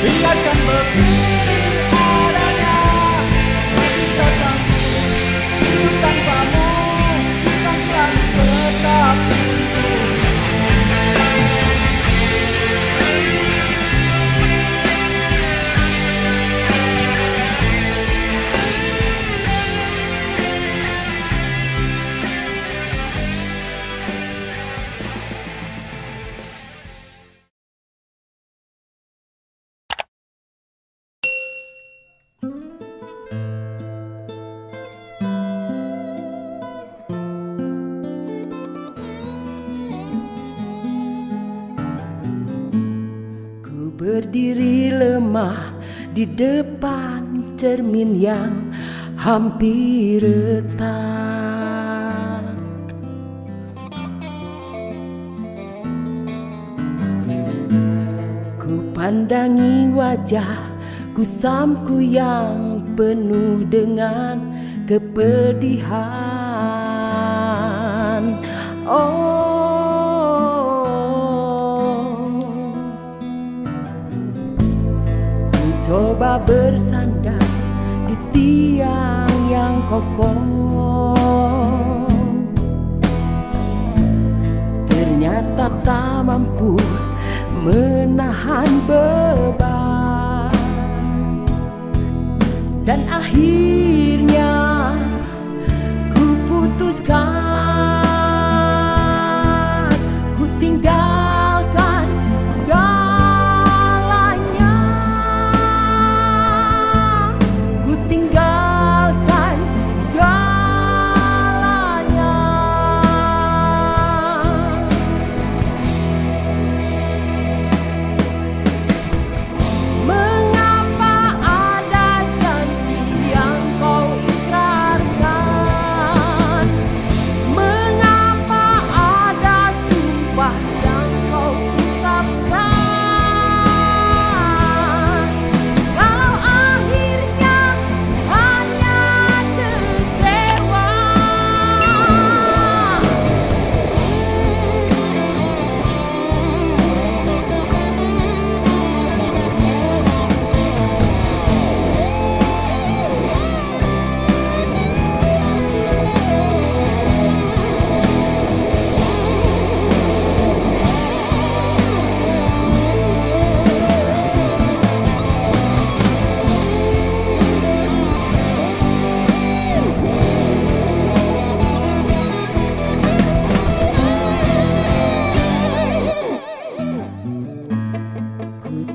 biarkan beku berdiri lemah di depan cermin yang hampir retak. Ku pandangi wajah kusamku yang penuh dengan kepedihan. Oh coba bersandar di tiang yang kokoh. Ternyata tak mampu menahan beban. Dan akhirnya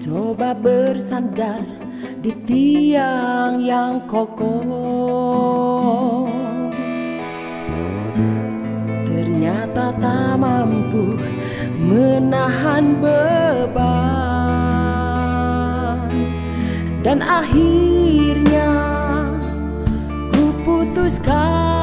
coba bersandar di tiang yang kokoh. Ternyata tak mampu menahan beban. Dan akhirnya ku putuskan